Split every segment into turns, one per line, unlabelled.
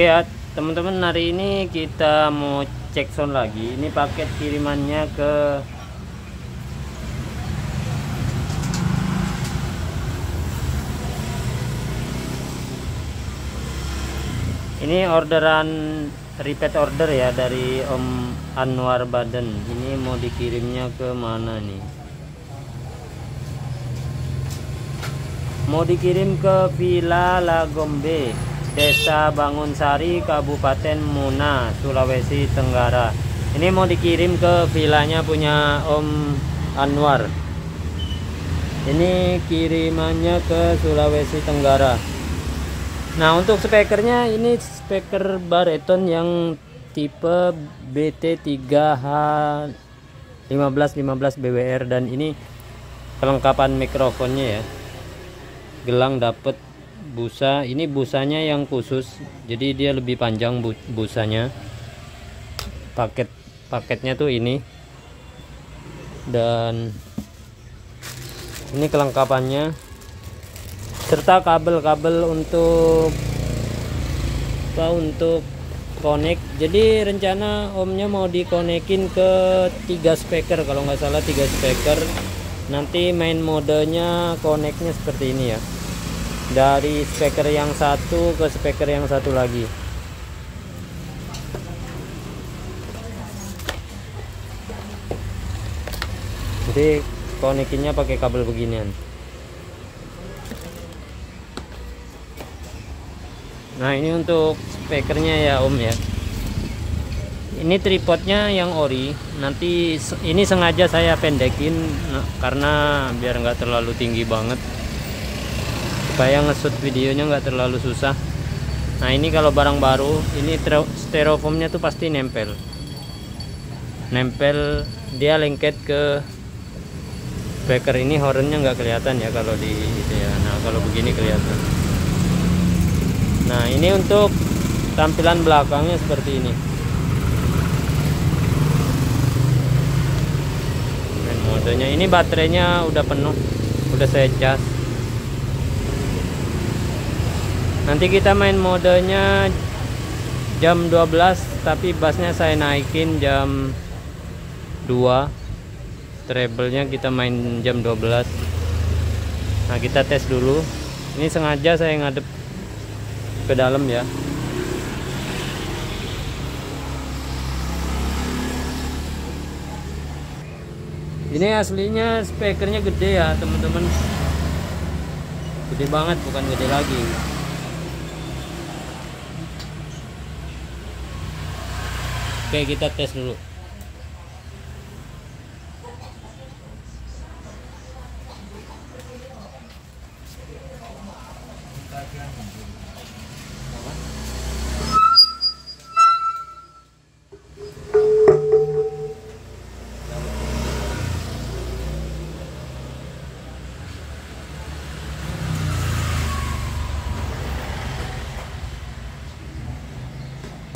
Oke ya teman-teman hari ini kita mau cek sound lagi. Ini paket kirimannya ke ini orderan repeat order ya dari Om Anwar Baden. Ini mau dikirimnya ke mana nih? Mau dikirim ke Villa Lagombe Desa Bangunsari Kabupaten Muna Sulawesi Tenggara. Ini mau dikirim ke vilanya punya Om Anwar. Ini kirimannya ke Sulawesi Tenggara. Nah untuk speakernya ini speaker bareton yang tipe BT3H 1515 BWR dan ini kelengkapan mikrofonnya ya. Gelang dapet busa. Ini busanya yang khusus jadi dia lebih panjang bu busanya. Paket paketnya tuh ini. Dan ini kelengkapannya. Serta kabel-kabel untuk apa untuk connect. Jadi rencana omnya mau dikonekin ke tiga speaker kalau nggak salah tiga speaker. Nanti main modenya connectnya seperti ini ya dari speaker yang satu ke speaker yang satu lagi. Jadi konekinya pakai kabel beginian. Nah ini untuk speakernya ya om ya. Ini tripodnya yang ori. Nanti ini sengaja saya pendekin karena biar nggak terlalu tinggi banget supaya ngesut videonya nggak terlalu susah. Nah ini kalau barang baru ini styrofoamnya tuh pasti nempel. Nempel dia lengket ke speaker ini hornnya nggak kelihatan ya kalau di itu ya. Nah kalau begini kelihatan. Nah ini untuk tampilan belakangnya seperti ini. Dan modenya ini baterainya udah penuh udah saya cas nanti kita main modenya jam 12 tapi bassnya saya naikin jam 2 treble-nya kita main jam 12 nah kita tes dulu. Ini sengaja saya ngadep ke dalam ya. Ini aslinya speakernya gede ya teman-teman. Gede banget bukan gede lagi Oke kita tes dulu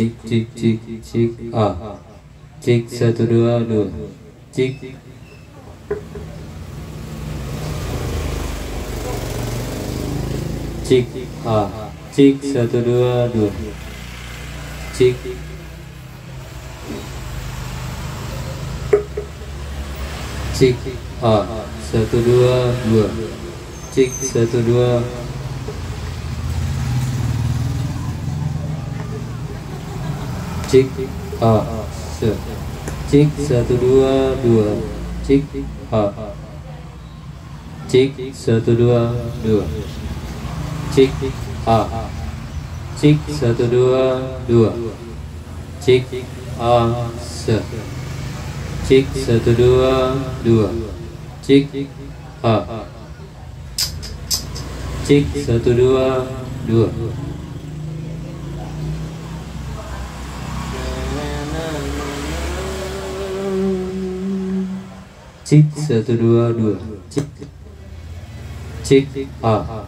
cik cik cik cik. A cik satu dua dua. Cik. Cik. A cik satu dua dua. Cik. Cik. A satu dua dua. Cik satu dua cik. A se. Cik satu dua dua. Cik a cik satu dua dua. Cik a cik satu dua dua. Cik a se. Cik satu dua dua. Cik a cik satu dua dua cik satu dua dua. Cik. Cik a.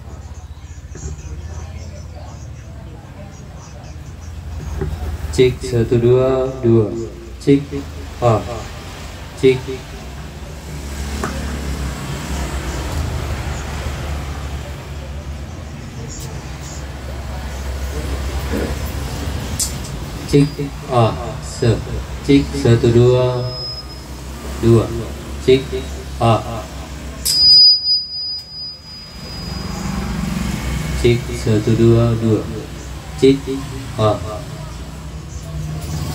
Cik satu dua dua. Cik a. Cik. Cik ah se. Cik satu dua dua cik. Ah cik satu dua dua. Cik. Ah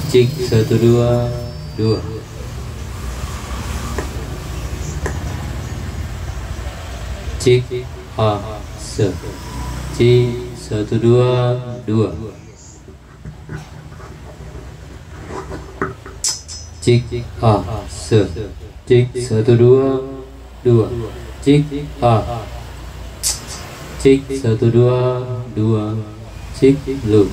cik satu dua dua. Cik ah se cik satu dua dua. Cik ah se cik satu dua dua. Cik ah cik satu dua dua. Cik lu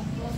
Apa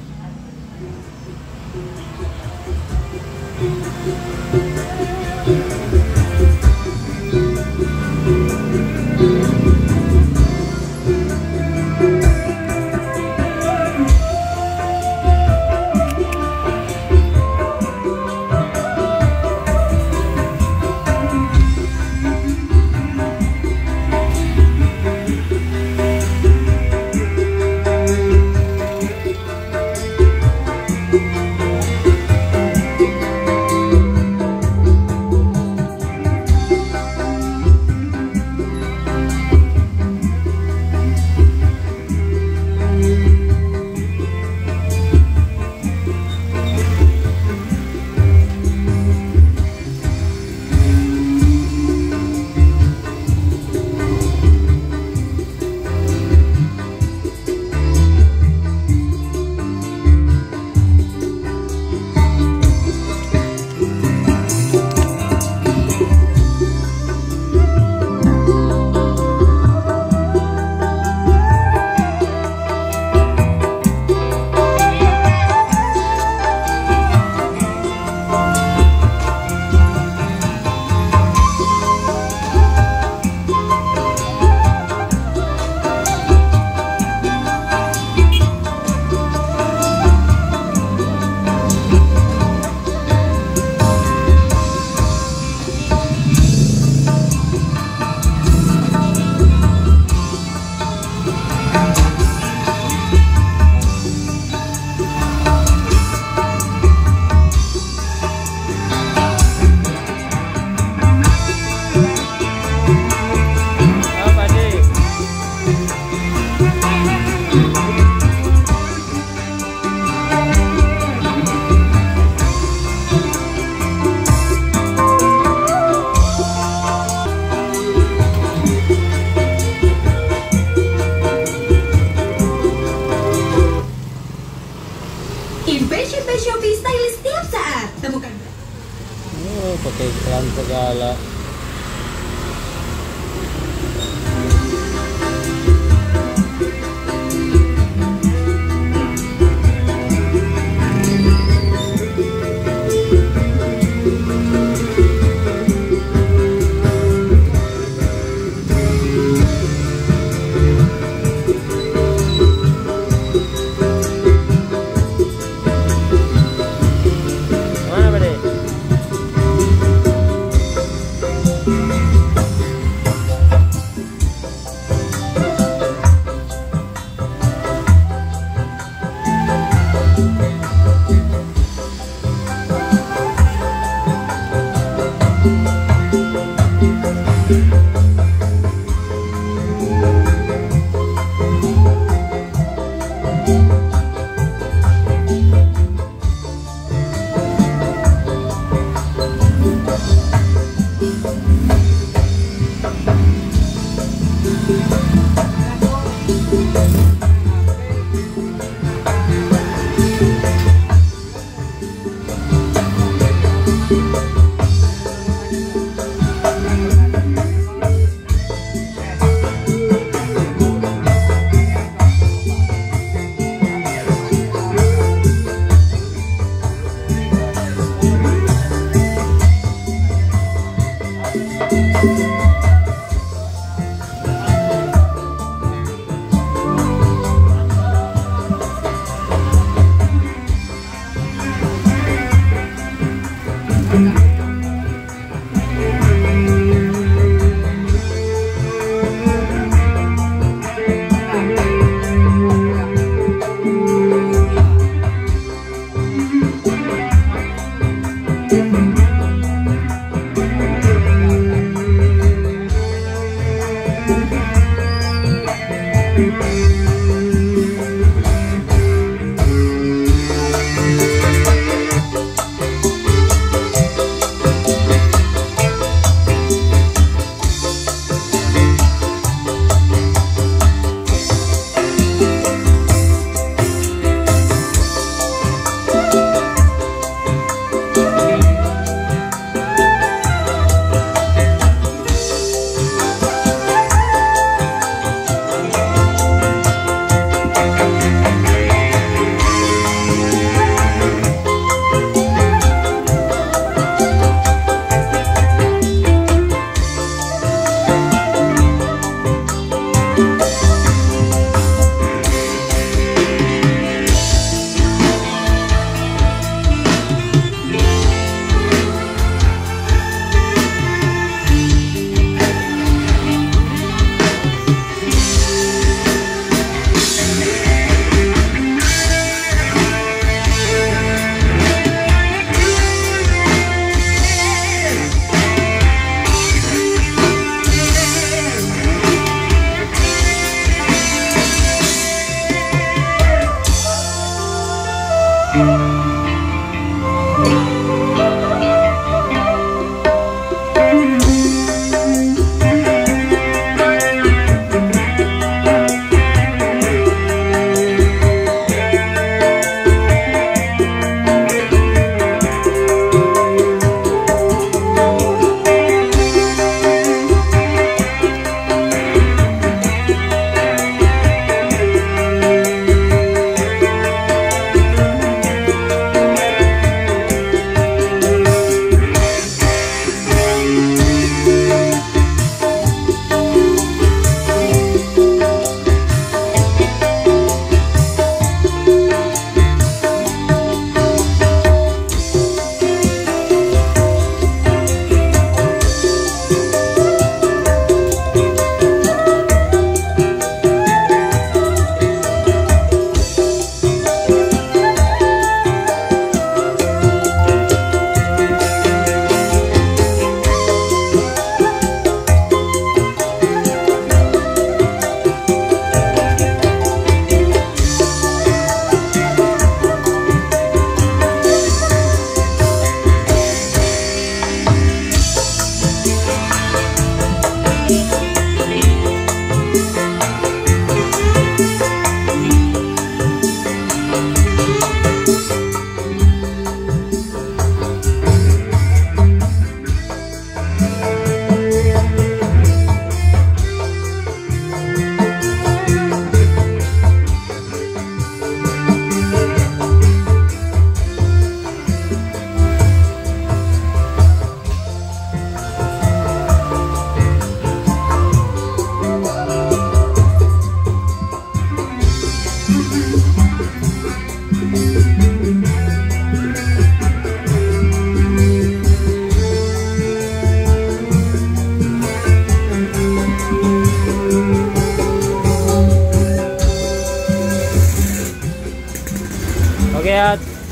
Thank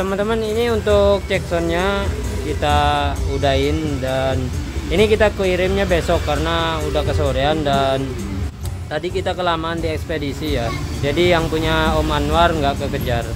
teman-teman ini untuk cek soundnya kita udahin dan ini kita kirimnya besok karena udah kesorean dan tadi kita kelamaan di ekspedisi ya. Jadi yang punya Om Anwar nggak kekejar